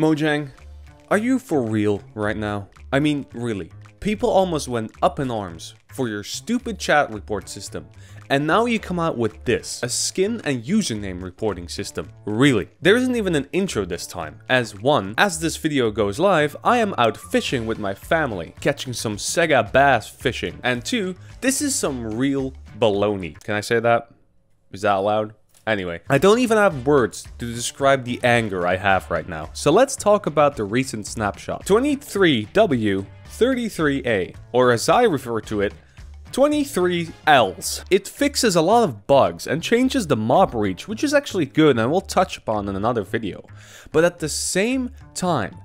Mojang, are you for real right now? I mean, really. People almost went up in arms for your stupid chat report system. And now you come out with this, a skin and username reporting system. Really. There isn't even an intro this time, as one, as this video goes live, I am out fishing with my family, catching some Sega bass fishing. And two, this is some real baloney. Can I say that? Is that allowed? Anyway, I don't even have words to describe the anger I have right now. So let's talk about the recent snapshot. 23W33A, or as I refer to it, 23Ls. It fixes a lot of bugs and changes the mob reach, which is actually good and we'll touch upon in another video. But at the same time,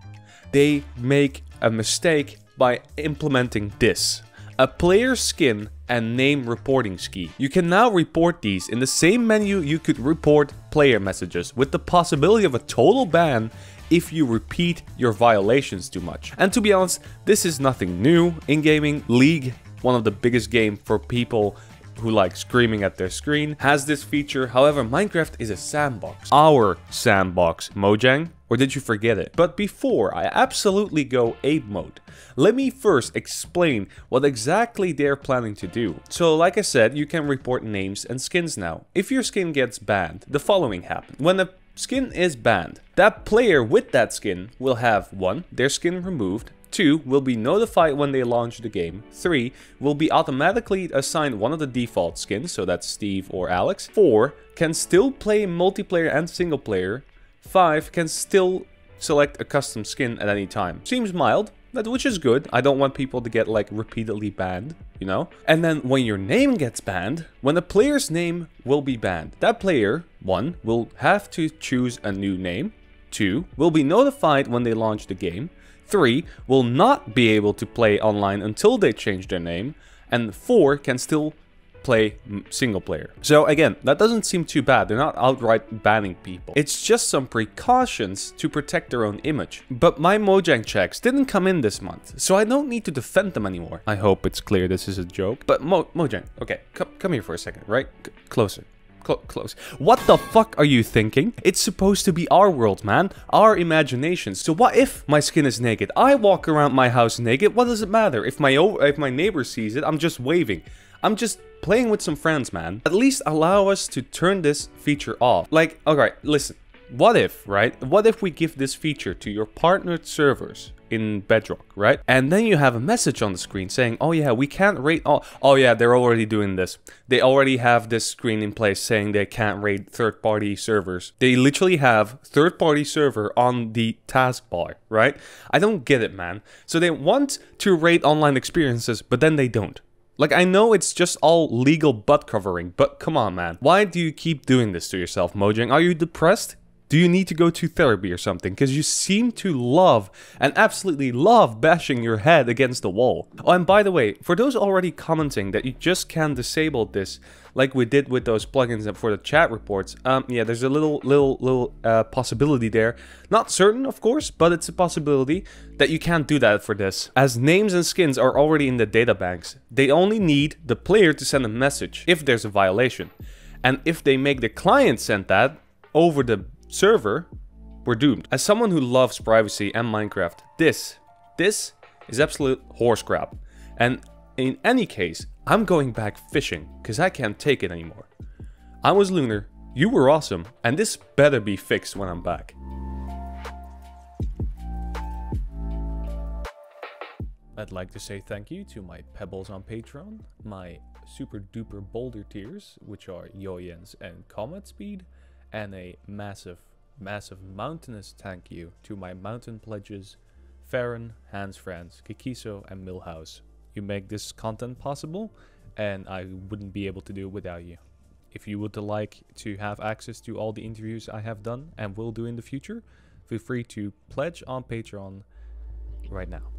they make a mistake by implementing this a player skin and name reporting ski. You can now report these in the same menu you could report player messages with the possibility of a total ban if you repeat your violations too much. And to be honest, this is nothing new in gaming. League, one of the biggest game for people who like screaming at their screen, has this feature. However, Minecraft is a sandbox. Our sandbox, Mojang. Or did you forget it? But before I absolutely go ape mode, let me first explain what exactly they're planning to do. So like I said, you can report names and skins now. If your skin gets banned, the following happens. When a skin is banned, that player with that skin will have 1. Their skin removed, 2. Will be notified when they launch the game. 3. Will be automatically assigned one of the default skins, so that's Steve or Alex. 4. Can still play multiplayer and single player. 5 can still select a custom skin at any time. Seems mild, which is good. I don't want people to get like repeatedly banned, you know? And then when your name gets banned, when a player's name will be banned, that player, one, will have to choose a new name, two, will be notified when they launch the game, three, will not be able to play online until they change their name, and four, can still play single player. So again, that doesn't seem too bad. They're not outright banning people. It's just some precautions to protect their own image. But my Mojang checks didn't come in this month, so I don't need to defend them anymore. I hope it's clear this is a joke. But Mo Mojang, okay, come here for a second, right? C closer. Cl close. What the fuck are you thinking? It's supposed to be our world, man. Our imagination. So what if my skin is naked? I walk around my house naked. What does it matter? If my if my neighbor sees it, I'm just waving. I'm just playing with some friends, man. At least allow us to turn this feature off. Like, alright, listen. What if, right? What if we give this feature to your partnered servers in Bedrock, right? And then you have a message on the screen saying, oh yeah, we can't rate all. Oh yeah, they're already doing this. They already have this screen in place saying they can't rate third-party servers. They literally have third-party server on the taskbar, right? I don't get it, man. So they want to rate online experiences, but then they don't. Like, I know it's just all legal butt covering, but come on, man. Why do you keep doing this to yourself, Mojang? Are you depressed? Do you need to go to therapy or something? Because you seem to love and absolutely love bashing your head against the wall. Oh, and by the way, for those already commenting that you just can't disable this, like we did with those plugins and for the chat reports, um, yeah, there's a little, little, little uh, possibility there. Not certain, of course, but it's a possibility that you can't do that for this. As names and skins are already in the databanks, they only need the player to send a message if there's a violation. And if they make the client send that over the server, we're doomed. As someone who loves privacy and Minecraft, this, this is absolute horse crap. And in any case, I'm going back fishing, because I can't take it anymore. I was Lunar, you were awesome, and this better be fixed when I'm back. I'd like to say thank you to my pebbles on Patreon, my super duper boulder tiers, which are Yoyens and Comet Speed, and a massive, massive mountainous thank you to my mountain pledges, Farron, Hans Franz, Kikiso, and Milhouse. You make this content possible, and I wouldn't be able to do it without you. If you would like to have access to all the interviews I have done and will do in the future, feel free to pledge on Patreon right now.